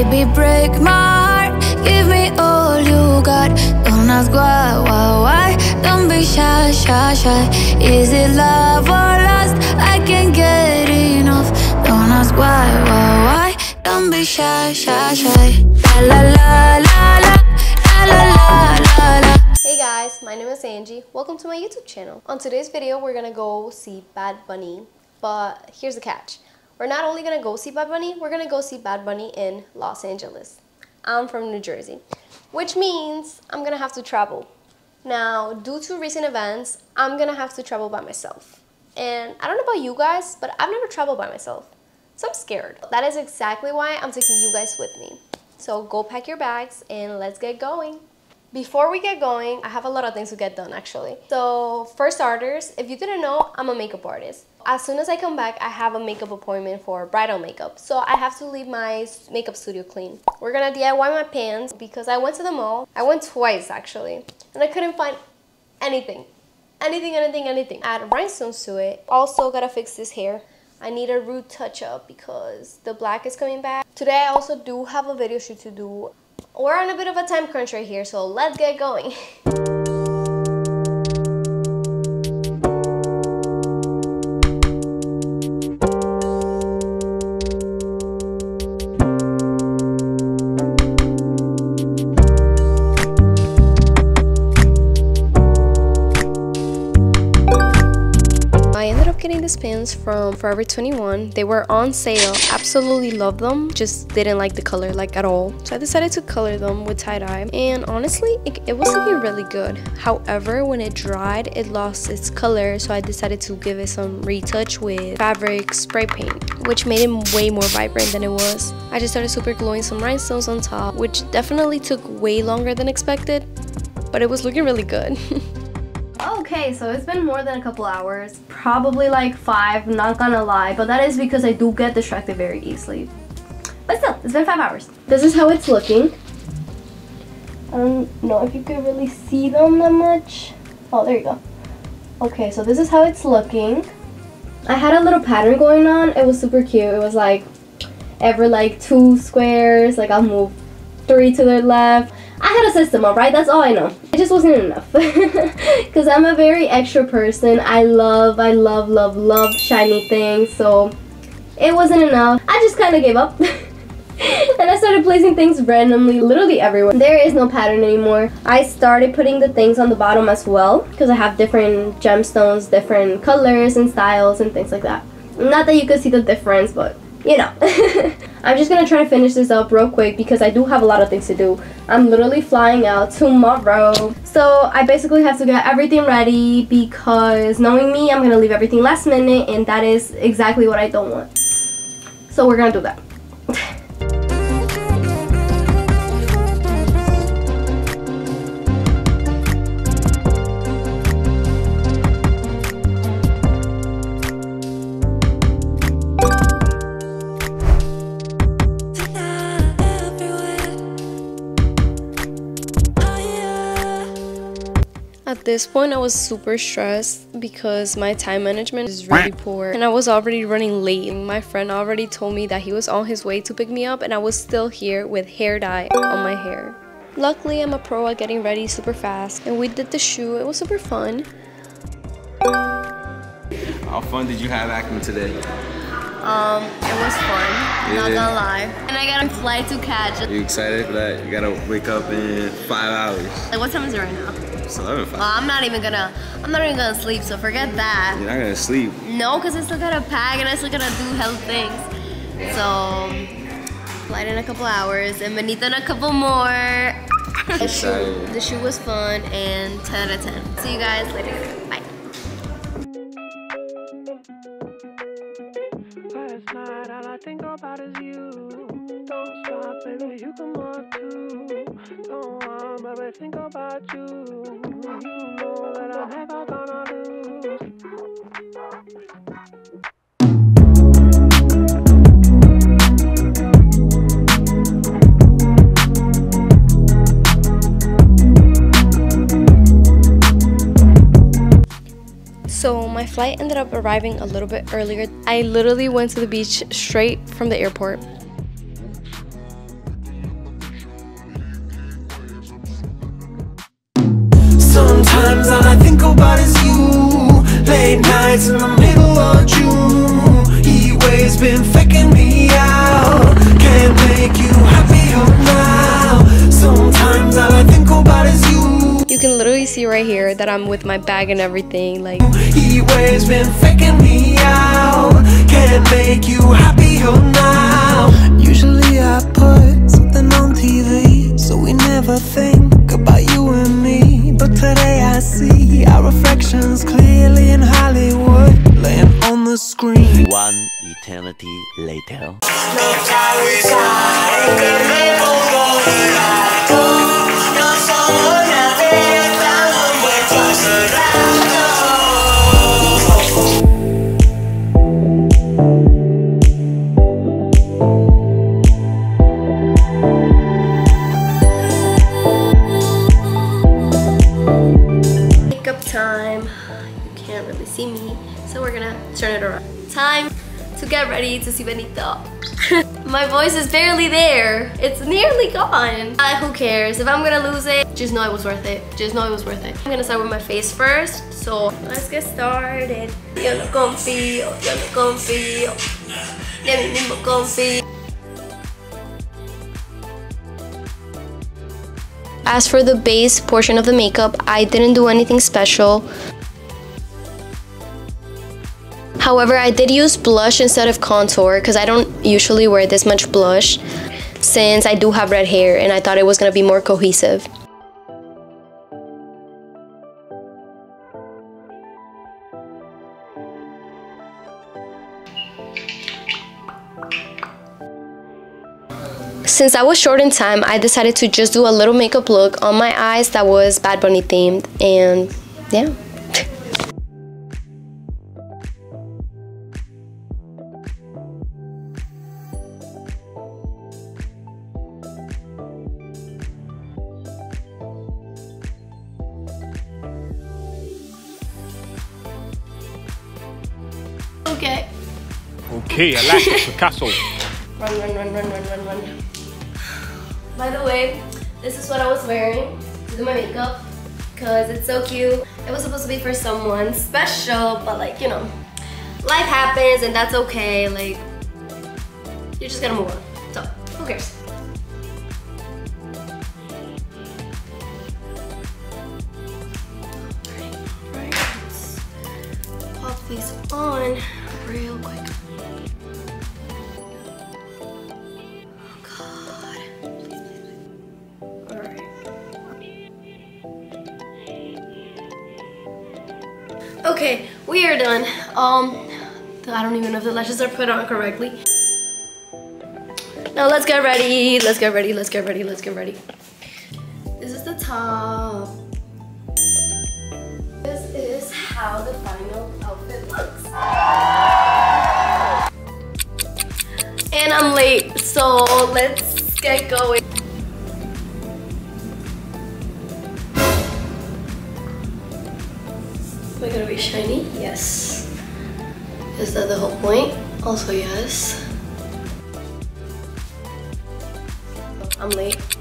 Baby, break my heart. Give me all you got. Don't ask why, why, why. Don't be shy, shy, shy. Is it love or lust? I can't get enough. Don't ask why, why, why. Don't be shy, shy, shy. La la la la la. La la la la Hey guys, my name is Angie. Welcome to my YouTube channel. On today's video, we're gonna go see Bad Bunny, but here's the catch. We're not only gonna go see Bad Bunny, we're gonna go see Bad Bunny in Los Angeles. I'm from New Jersey, which means I'm gonna have to travel. Now, due to recent events, I'm gonna have to travel by myself. And I don't know about you guys, but I've never traveled by myself. So I'm scared. That is exactly why I'm taking you guys with me. So go pack your bags and let's get going. Before we get going, I have a lot of things to get done actually. So for starters, if you didn't know, I'm a makeup artist. As soon as I come back, I have a makeup appointment for bridal makeup. So I have to leave my makeup studio clean. We're gonna DIY my pants because I went to the mall. I went twice actually, and I couldn't find anything. Anything, anything, anything. Add rhinestones to it. Also gotta fix this hair. I need a root touch up because the black is coming back. Today I also do have a video shoot to do. We're on a bit of a time crunch right here, so let's get going. from Forever 21. They were on sale. Absolutely love them. Just didn't like the color like at all. So I decided to color them with tie-dye. And honestly, it, it was looking really good. However, when it dried, it lost its color. So I decided to give it some retouch with fabric spray paint, which made it way more vibrant than it was. I just started super gluing some rhinestones on top, which definitely took way longer than expected, but it was looking really good. Okay, so it's been more than a couple hours. Probably like five, not gonna lie. But that is because I do get distracted very easily. But still, it's been five hours. This is how it's looking. Um, I don't know if you can really see them that much. Oh, there you go. Okay, so this is how it's looking. I had a little pattern going on. It was super cute. It was like every like two squares, like I'll move three to the left. I had a system, alright? That's all I know. It just wasn't enough. Because I'm a very extra person. I love, I love, love, love shiny things. So it wasn't enough. I just kind of gave up. and I started placing things randomly, literally everywhere. There is no pattern anymore. I started putting the things on the bottom as well. Because I have different gemstones, different colors and styles and things like that. Not that you could see the difference, but you know. I'm just gonna try to finish this up real quick because I do have a lot of things to do. I'm literally flying out tomorrow. So I basically have to get everything ready because knowing me, I'm gonna leave everything last minute and that is exactly what I don't want. So we're gonna do that. At this point, I was super stressed because my time management is really poor and I was already running late. My friend already told me that he was on his way to pick me up and I was still here with hair dye on my hair. Luckily, I'm a pro at getting ready super fast and we did the shoe. It was super fun. How fun did you have acting today? Um, it was fun, not gonna lie. And I got a flight to catch. Are you excited for that? You gotta wake up in five hours. Like, what time is it right now? It's 11 five. Well, I'm not even gonna, I'm not even gonna sleep, so forget that. You're not gonna sleep. No, because I still gotta pack and I still gotta do health things. So, flight in a couple hours and Benito in a couple more. the, shoe, the shoe was fun and 10 out of 10. See you guys later. Bye. Last night, all I think about is you. Don't stop, baby, you come up too. Don't want, baby, think about you. You flight ended up arriving a little bit earlier. I literally went to the beach straight from the airport. Sometimes all I think about is you Late nights in the middle of June He waves been faking me out Can't make you happier now Sometimes all I think can literally see right here that I'm with my bag and everything. Like, Heat waves been faking me out Can't make you happier oh, now Usually I put something on TV So we never think about you and me But today I see our reflections clearly in Hollywood Laying on the screen One eternity later. Get ready to see Benito. My voice is barely there. It's nearly gone. Uh, who cares? If I'm gonna lose it, just know it was worth it. Just know it was worth it. I'm gonna start with my face first. So let's get started. Yo no confío, yo no confío. Mismo confío. As for the base portion of the makeup, I didn't do anything special. However, I did use blush instead of contour because I don't usually wear this much blush since I do have red hair and I thought it was going to be more cohesive. Since I was short in time, I decided to just do a little makeup look on my eyes that was Bad Bunny themed and yeah. Okay, I like it, Picasso. Run, run, run, run, run, run, run. By the way, this is what I was wearing to do my makeup because it's so cute. It was supposed to be for someone special, but like, you know, life happens and that's okay. Like, you're just gonna move on. So, who cares? Right, pop these on real quick. Um, I don't even know if the lashes are put on correctly. Now let's get ready. Let's get ready. Let's get ready. Let's get ready. This is the top. This is how the final outfit looks. And I'm late, so let's get going. Am I gonna be shiny? Yes. Is that the whole point? Also yes. I'm late.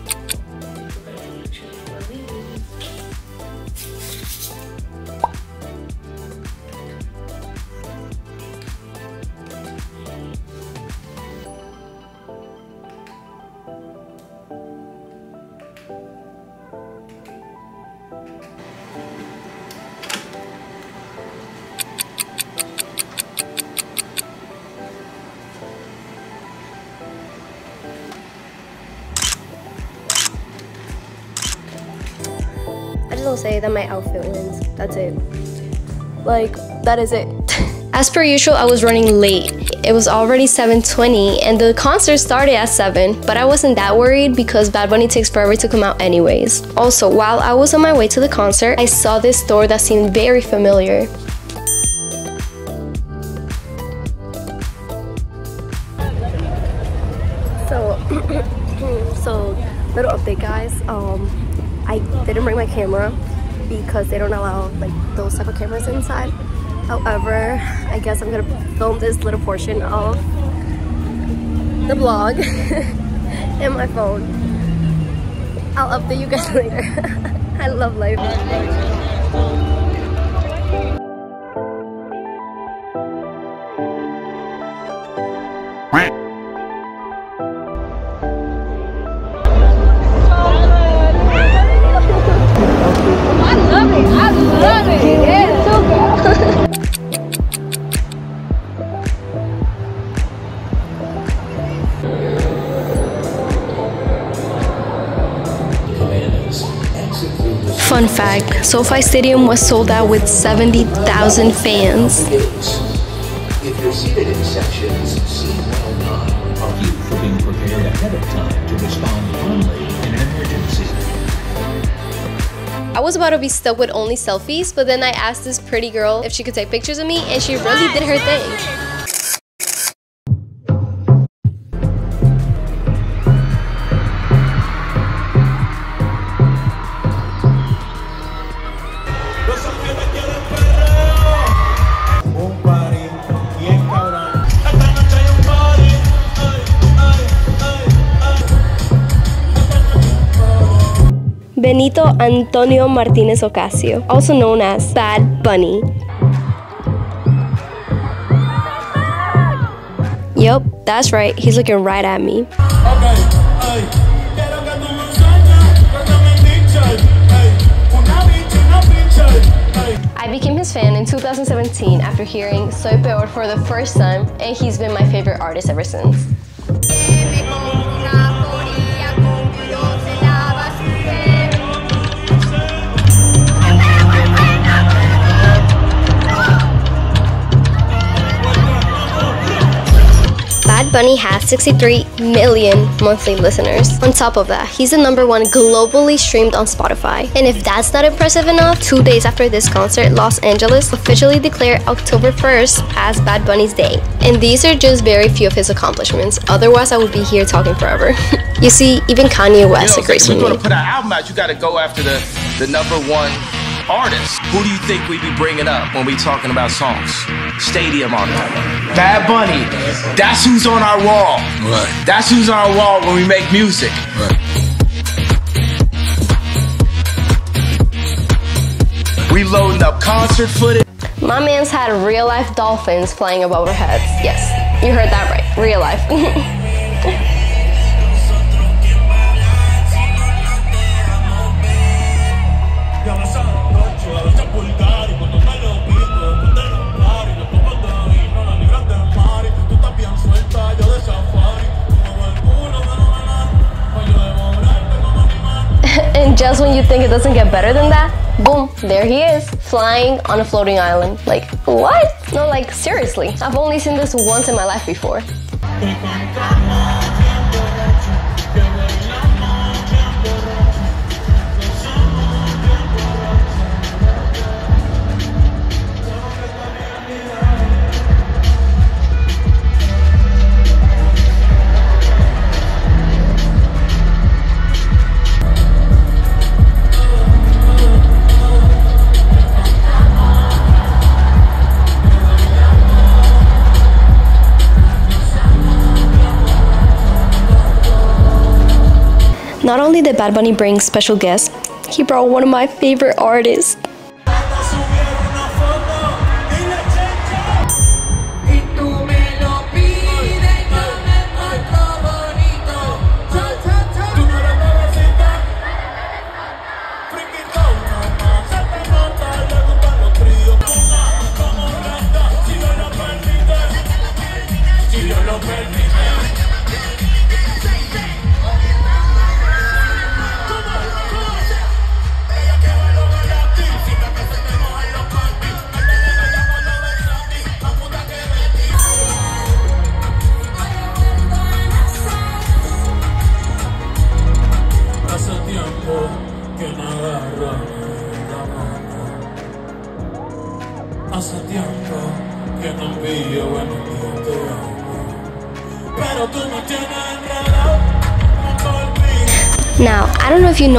Just say that my outfit wins. That's it. Like, that is it. As per usual, I was running late. It was already 7.20 and the concert started at 7, but I wasn't that worried because Bad Bunny takes forever to come out anyways. Also, while I was on my way to the concert, I saw this store that seemed very familiar. Bring my camera because they don't allow like those type of cameras inside. However, I guess I'm gonna film this little portion of the vlog in my phone. I'll update you guys later. I love life. SoFi Stadium was sold out with 70,000 fans. If you're seated in sections C109, are you for being prepared ahead of time to respond promptly in an emergency? I was about to be stuck with only selfies, but then I asked this pretty girl if she could take pictures of me, and she really did her thing. Antonio Martinez Ocasio, also known as Bad Bunny. Yup, that's right, he's looking right at me. I became his fan in 2017 after hearing Soy Peor for the first time, and he's been my favorite artist ever since. Bad Bunny has 63 million monthly listeners. On top of that, he's the number one globally streamed on Spotify. And if that's not impressive enough, two days after this concert, Los Angeles officially declared October 1st as Bad Bunny's day. And these are just very few of his accomplishments, otherwise, I would be here talking forever. you see, even Kanye West You know, agrees if with you're me. gonna put an album out, you gotta go after the, the number one artist. Who do you think we'd be bringing up when we talking about songs? Stadium artist. Bad Bunny. That's who's on our wall. Right. That's who's on our wall when we make music. Right. We loading up concert footage. My man's had real life dolphins flying above our heads. Yes, you heard that right. Real life. think it doesn't get better than that, boom, there he is, flying on a floating island. Like, what? No, like, seriously. I've only seen this once in my life before. Not only did Bad Bunny bring special guests, he brought one of my favorite artists.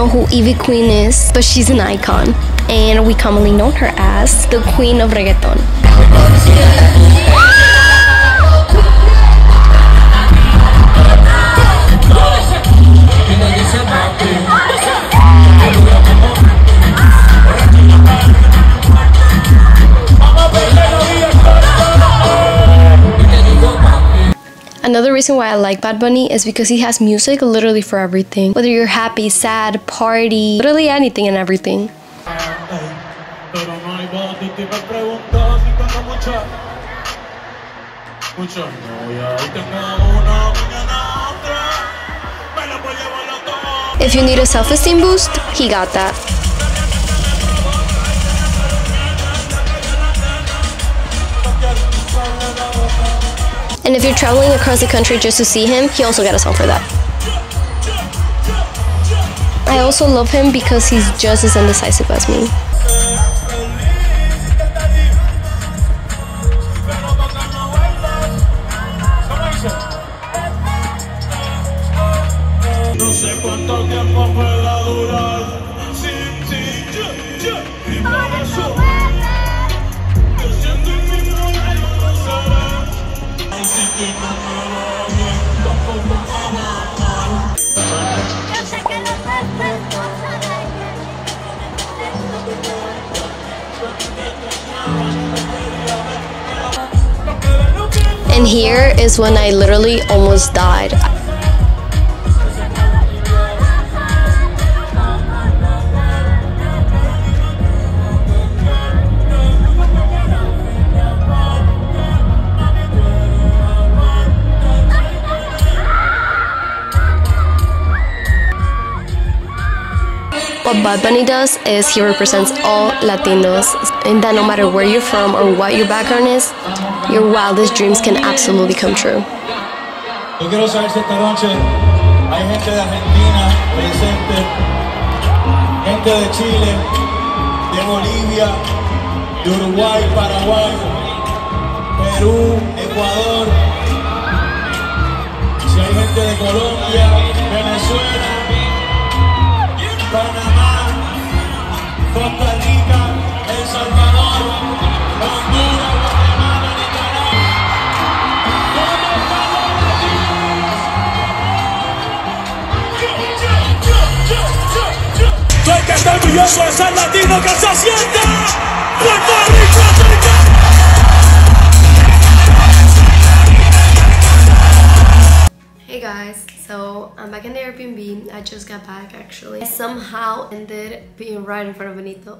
Know who Ivy Queen is, but she's an icon, and we commonly know her as the Queen of Reggaeton. Reason why I like Bad Bunny is because he has music literally for everything. Whether you're happy, sad, party, literally anything and everything. If you need a self-esteem boost, he got that. And if you're traveling across the country just to see him, he also got a song for that. I also love him because he's just as indecisive as me. And here is when I literally almost died. What Bad Bunny does is he represents all Latinos, and that no matter where you're from or what your background is, your wildest dreams can absolutely come true. Yo quiero saber si esta noche hay gente de Argentina presente, gente de Chile, de Bolivia, de Uruguay, Paraguay, Perú, Ecuador. Si hay gente de Colombia, orgulloso de ser latino que se sienta. Puerto Rico, Rico. Hey guys, so I'm back in the Airbnb. I just got back actually. I somehow ended being right in front of Benito.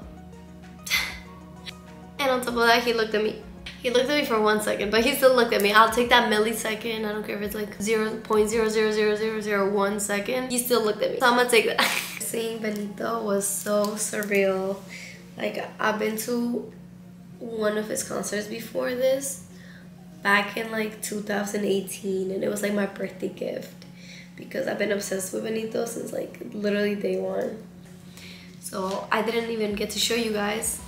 and on top of that, he looked at me. He looked at me for one second, but he still looked at me. I'll take that millisecond. I don't care if it's like 0.0000001 second. He still looked at me. So I'm gonna take that. Seeing Benito was so surreal. Like I've been to one of his concerts before this back in like 2018 and it was like my birthday gift because I've been obsessed with Benito since like literally day one. So I didn't even get to show you guys.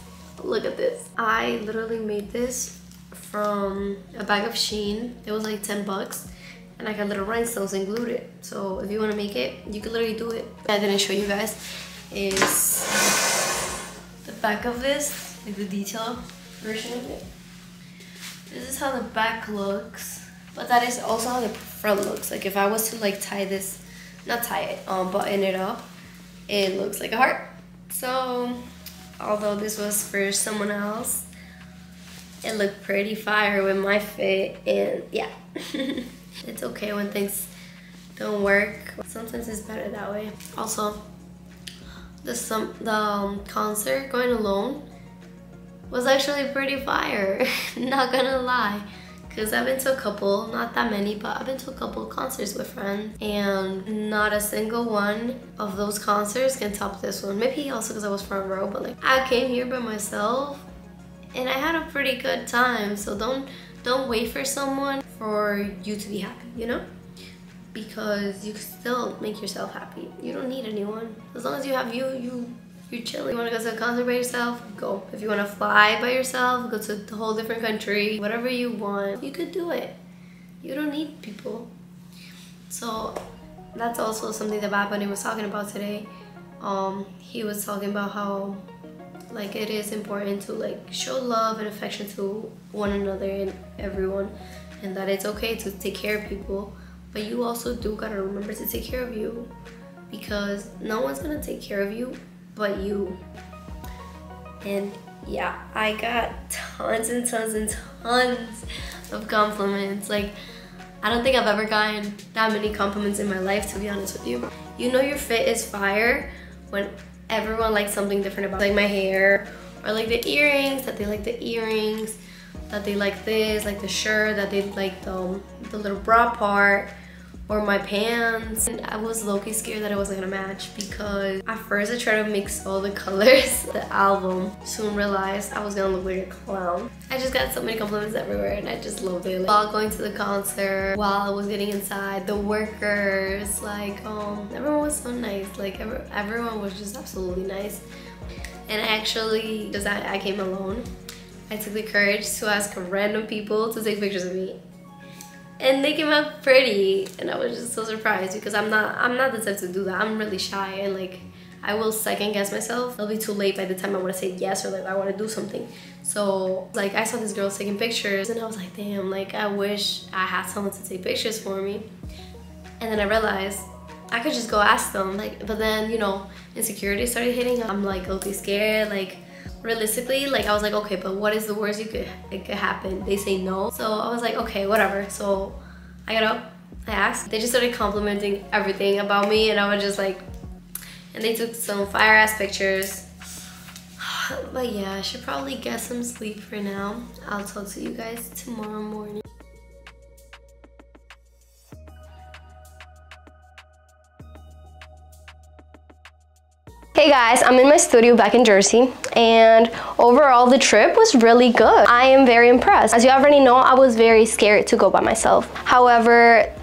Look at this. I literally made this from a bag of Shein. It was like 10 bucks and I got little rhinestones and glued it. So if you want to make it, you can literally do it. I didn't show you guys is the back of this, like the detail version of it. This is how the back looks, but that is also how the front looks. Like if I was to like tie this, not tie it, um, button it up, it looks like a heart. So, although this was for someone else, it looked pretty fire with my fit, and yeah, it's okay when things don't work. Sometimes it's better that way. Also, the some the um, concert going alone was actually pretty fire. not gonna lie. Cause I've been to a couple, not that many, but I've been to a couple concerts with friends and not a single one of those concerts can top this one. Maybe also because I was front row, but like I came here by myself and I had a pretty good time. So don't don't wait for someone for you to be happy, you know? Because you can still make yourself happy. You don't need anyone. As long as you have you, you you're chilling. You wanna go to a concert by yourself? Go. If you wanna fly by yourself, go to a whole different country, whatever you want, you could do it. You don't need people. So that's also something that Bad Bunny was talking about today. Um, he was talking about how like it is important to like show love and affection to one another and everyone and that it's okay to take care of people but you also do gotta remember to take care of you because no one's gonna take care of you but you. And yeah, I got tons and tons and tons of compliments. Like, I don't think I've ever gotten that many compliments in my life, to be honest with you. You know your fit is fire when everyone likes something different about like my hair or like the earrings, that they like the earrings, that they like this, like the shirt, that they like the, the little bra part or my pants. And I was low-key scared that it wasn't gonna match because at first I tried to mix all the colors. The album soon realized I was gonna look like a clown. I just got so many compliments everywhere and I just loved it. While going to the concert, while I was getting inside, the workers, like um, everyone was so nice. Like every, everyone was just absolutely nice. And actually, because I, I came alone, I took the courage to ask random people to take pictures of me. And they came out pretty and I was just so surprised because I'm not I'm not the type to do that. I'm really shy and like I will second guess myself. It'll be too late by the time I want to say yes or like I want to do something. So like I saw this girl taking pictures and I was like damn like I wish I had someone to take pictures for me. And then I realized I could just go ask them like but then you know insecurity started hitting. I'm like okay scared like realistically like I was like okay but what is the worst you could it could happen? They say no. So I was like okay whatever. So I got up I asked. They just started complimenting everything about me and I was just like and they took some fire ass pictures. But yeah I should probably get some sleep for now. I'll talk to you guys tomorrow morning Hey guys, I'm in my studio back in Jersey and overall the trip was really good. I am very impressed. As you already know, I was very scared to go by myself. However,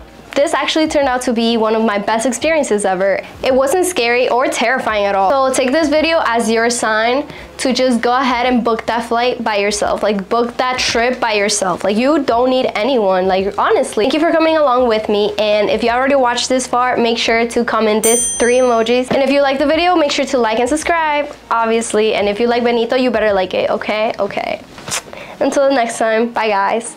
this actually turned out to be one of my best experiences ever. It wasn't scary or terrifying at all. So take this video as your sign to just go ahead and book that flight by yourself. Like book that trip by yourself. Like you don't need anyone, like honestly. Thank you for coming along with me. And if you already watched this far, make sure to comment this three emojis. And if you like the video, make sure to like and subscribe, obviously. And if you like Benito, you better like it, okay? Okay. Until the next time, bye guys.